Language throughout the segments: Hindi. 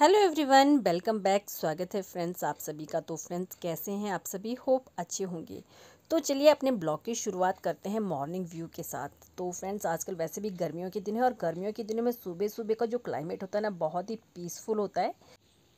हेलो एवरीवन वेलकम बैक स्वागत है फ्रेंड्स आप सभी का। तो फ्रेंड्स कैसे हैं आप सभी? होप अच्छे होंगे। तो चलिए अपने ब्लॉग की शुरुआत करते हैं मॉर्निंग व्यू के साथ। तो फ्रेंड्स आजकल वैसे भी गर्मियों के दिन है और गर्मियों के दिनों में सुबह सुबह का जो क्लाइमेट होता है ना, बहुत ही पीसफुल होता है।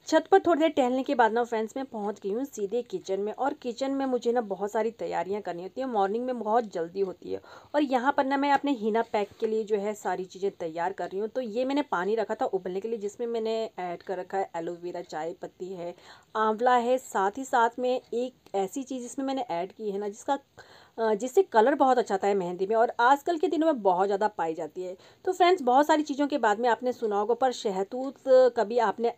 छत पर थोड़ी देर टहलने के बाद ना फ्रेंड्स मैं पहुँच गई हूँ सीधे किचन में और किचन में मुझे ना बहुत सारी तैयारियाँ करनी होती है। मॉर्निंग में बहुत जल्दी होती है और यहाँ पर ना मैं अपने हीना पैक के लिए जो है सारी चीज़ें तैयार कर रही हूँ। तो ये मैंने पानी रखा था उबलने के लिए, जिसमें मैंने ऐड कर रखा है एलोवेरा चाय पत्ती है, आंवला है। साथ ही साथ में एक ऐसी चीज़ इसमें मैंने ऐड की है ना, जिसका जिससे कलर बहुत अच्छा आता है मेहंदी में और आजकल के दिनों में बहुत ज़्यादा पाई जाती है। तो फ्रेंड्स बहुत सारी चीज़ों के बाद में आपने सुना होगा, पर शहतूत कभी आपने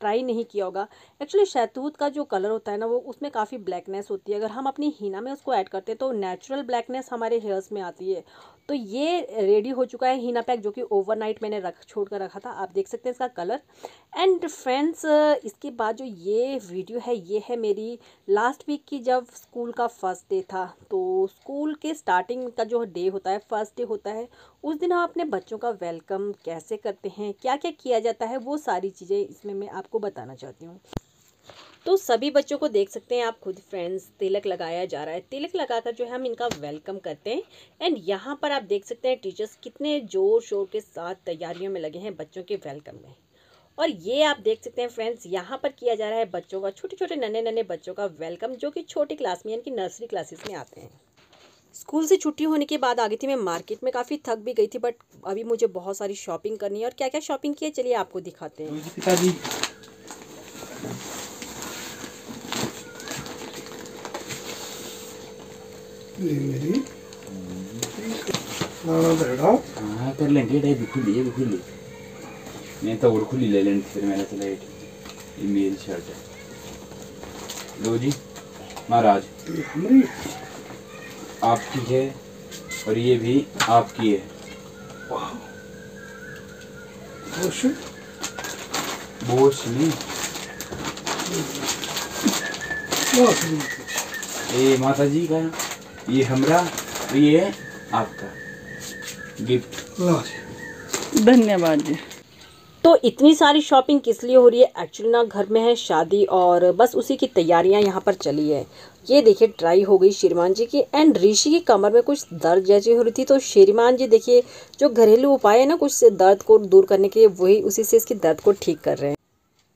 ट्राई नहीं किया होगा। एक्चुअली शहतूत का जो कलर होता है ना, वो उसमें काफ़ी ब्लैकनेस होती है। अगर हम अपनी हीना में उसको ऐड करते हैं तो नेचुरल ब्लैकनेस हमारे हेयर्स में आती है। तो ये रेडी हो चुका है हीना पैक जो कि ओवरनाइट मैंने रख, छोड़ कर रखा था। आप देख सकते हैं इसका कलर एंड फ्रेंड्स इसके बाद जो ये वीडियो है, ये है मेरी लास्ट वीक की जब स्कूल का फ़र्स्ट डे था। तो स्कूल के स्टार्टिंग का जो डे होता है फ़र्स्ट डे होता है, उस दिन हम अपने बच्चों का वेलकम कैसे करते हैं क्या क्या किया जाता है, वो सारी चीज़ें इसमें मैं आपको बताना चाहती हूँ। तो सभी बच्चों को देख सकते हैं आप खुद फ्रेंड्स तिलक लगाया जा रहा है। तिलक लगाकर जो है हम इनका वेलकम करते हैं। एंड यहाँ पर आप देख सकते हैं टीचर्स कितने ज़ोर शोर के साथ तैयारियों में लगे हैं बच्चों के वेलकम में। और ये आप देख सकते हैं फ्रेंड्स यहाँ पर किया जा रहा है बच्चों का छोटे छोटे नन्हे नन्हे बच्चों का वेलकम जो कि छोटी क्लास में यानी कि नर्सरी क्लासेस में आते हैं। स्कूल से छुट्टी होने के बाद आ गई थी मैं मार्केट में काफ़ी थक भी गई थी बट अभी मुझे बहुत सारी शॉपिंग करनी है। और क्या क्या शॉपिंग की है? चलिए आपको दिखाते हैं। बेड़ा हाँ कर लेंगे ये खुली भी खुली। मैं तो और खुली ले लेंगे फिर मैंने चला ये मेरी शर्ट है। लो जी महाराज। हमारी। आपकी है और ये भी आपकी है। बोश नहीं। ये माता जी का ये हमरा और ये आपका। गिफ्ट धन्यवाद जी। तो इतनी सारी शॉपिंग किस लिए हो रही है? एक्चुअली ना, घर में है, शादी और बस उसी की तैयारियाँ यहाँ पर चली है। ये देखिए ट्राई हो गई श्रीमान जी की एंड ऋषि की कमर में कुछ दर्द जैसी हो रही थी। तो श्रीमान जी देखिए, जो घरेलू उपाय है ना, कुछ दर्द को दूर करने के वही उसी से इसकी दर्द को ठीक कर रहे हैं।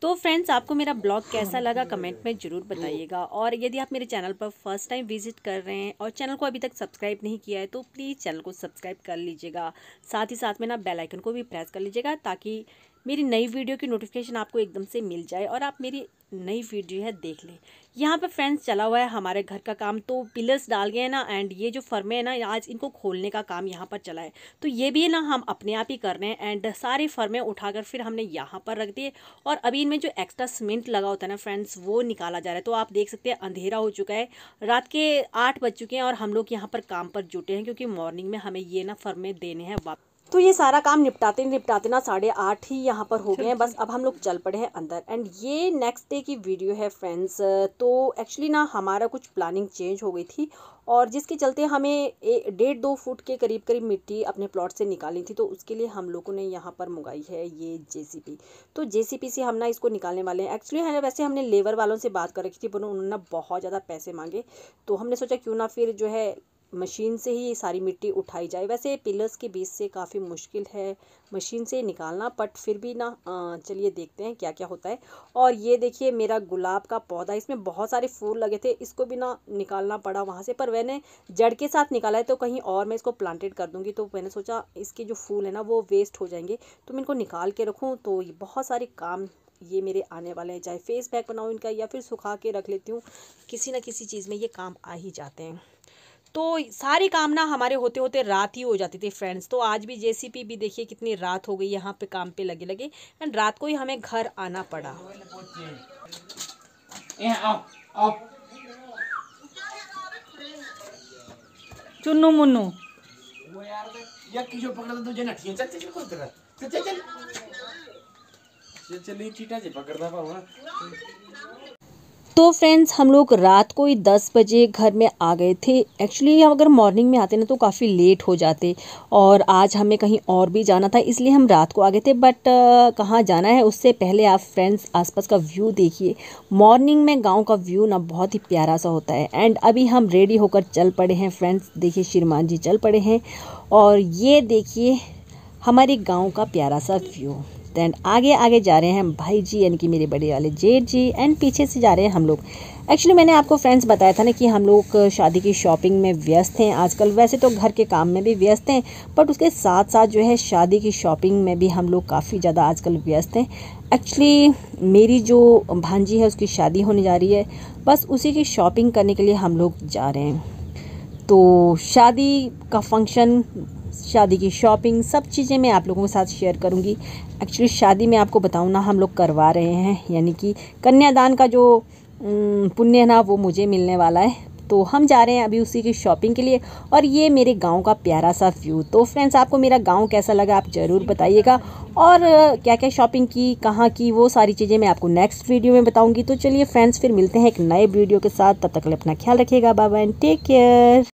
तो फ्रेंड्स आपको मेरा ब्लॉग कैसा लगा? कमेंट में ज़रूर बताइएगा। और यदि आप मेरे चैनल पर फ़र्स्ट टाइम विज़िट कर रहे हैं और चैनल को अभी तक सब्सक्राइब नहीं किया है तो प्लीज़ चैनल को सब्सक्राइब कर लीजिएगा। साथ ही साथ में ना बेल आइकन को भी प्रेस कर लीजिएगा ताकि मेरी नई वीडियो की नोटिफिकेशन आपको एकदम से मिल जाए और आप मेरी नई वीडियो है देख लें। यहाँ पे फ्रेंड्स चला हुआ है हमारे घर का काम तो पिलर्स डाल गए हैं ना एंड ये जो फर्मे है ना, आज इनको खोलने का काम यहाँ पर चला है। तो ये भी ना, हम अपने आप ही कर रहे हैं एंड सारे फर्मे उठाकर फिर हमने यहाँ पर रख दिए। और अभी इनमें जो एक्स्ट्रा सीमेंट लगा होता है ना फ्रेंड्स वो निकाला जा रहा है। तो आप देख सकते हैं, अंधेरा हो चुका है। रात के आठ बज चुके हैं और हम लोग यहाँ पर काम पर जुटे हैं, क्योंकि मॉर्निंग में हमें ये ना फर्मे देने हैं वापस तो ये सारा काम निपटाते निपटाते ना साढ़े आठ ही यहाँ पर हो गए हैं। बस अब हम लोग चल पड़े हैं अंदर। एंड ये नेक्स्ट डे की वीडियो है फ्रेंड्स तो एक्चुअली ना हमारा कुछ प्लानिंग चेंज हो गई थी और जिसके चलते हमें डेढ़ दो फुट के करीब करीब मिट्टी अपने प्लॉट से निकालनी थी तो उसके लिए हम लोगों ने यहाँ पर मंगाई है ये जेसीपी तो जेसीपी से हम ना इसको निकालने वाले हैं। एक्चुअली है वैसे हमने लेबर वालों से बात कर रखी थी पर उन्होंने बहुत ज़्यादा पैसे मांगे। तो हमने सोचा क्यों ना फिर जो है मशीन से ही सारी मिट्टी उठाई जाए। वैसे पिलर्स के बीच से काफ़ी मुश्किल है मशीन से निकालना, बट फिर भी ना चलिए देखते हैं क्या क्या होता है। और ये देखिए मेरा गुलाब का पौधा, इसमें बहुत सारे फूल लगे थे, इसको भी ना निकालना पड़ा वहाँ से, पर मैंने जड़ के साथ निकाला है तो कहीं और मैं इसको प्लांटेड कर दूँगी। तो मैंने सोचा इसके जो फूल है ना, वो वेस्ट हो जाएँगे तो मैं इनको निकाल के रखूँ। तो ये बहुत सारे काम ये मेरे आने वाले हैं, चाहे फेस पैक बनाऊँ इनका या फिर सुखा के रख लेती हूँ, किसी ना किसी चीज़ में ये काम आ ही जाते हैं। तो सारी काम ना हमारे होते होते रात ही हो जाती थी फ्रेंड्स तो आज भी जेसीपी भी देखिए कितनी रात हो गई यहाँ पे काम पे लगे लगे एंड रात को ही हमें घर आना पड़ा। चुन्नू मुन्नू। तो चल चल चल चल। चल चल चल ये चीटा जे पकड़दा पावा तो फ्रेंड्स हम लोग रात को ही दस बजे घर में आ गए थे। एक्चुअली हम अगर मॉर्निंग में आते ना तो काफ़ी लेट हो जाते। और आज हमें कहीं और भी जाना था, इसलिए हम रात को आ गए थे। बट कहाँ जाना है, उससे पहले आप फ्रेंड्स आसपास का व्यू देखिए। मॉर्निंग में गाँव का व्यू ना बहुत ही प्यारा सा होता है। एंड अभी हम रेडी होकर चल पड़े हैं फ्रेंड्स देखिए श्रीमान जी चल पड़े हैं। और ये देखिए, हमारे गाँव का प्यारा सा व्यू एंड आगे आगे जा रहे हैं भाई जी, यानी कि मेरे बड़े वाले जेठ जी एंड पीछे से जा रहे हैं हम लोग। एक्चुअली मैंने आपको फ्रेंड्स बताया था ना कि हम लोग शादी की शॉपिंग में व्यस्त हैं आजकल। वैसे तो घर के काम में भी व्यस्त हैं बट उसके साथ साथ जो है शादी की शॉपिंग में भी हम लोग काफ़ी ज़्यादा आजकल व्यस्त हैं। एक्चुअली मेरी जो भांजी है, उसकी शादी होने जा रही है। बस उसी की शॉपिंग करने के लिए हम लोग जा रहे हैं। तो शादी का फ़ंक्शन शादी की शॉपिंग, सब चीज़ें मैं आप लोगों के साथ शेयर करूँगी। एक्चुअली शादी में आपको बताऊँ ना, हम लोग करवा रहे हैं। यानी कि कन्यादान का जो पुण्य है ना, वो मुझे मिलने वाला है। तो हम जा रहे हैं अभी उसी की शॉपिंग के लिए। और ये मेरे गाँव का प्यारा सा व्यू। तो फ्रेंड्स आपको मेरा गाँव कैसा लगा, आप ज़रूर बताइएगा। और क्या क्या शॉपिंग की, कहाँ की, वो सारी चीज़ें मैं आपको नेक्स्ट वीडियो में बताऊँगी। तो चलिए फ्रेंड्स फिर मिलते हैं एक नए वीडियो के साथ। तब तक अपना ख्याल रखिएगा। बाबा एंड टेक केयर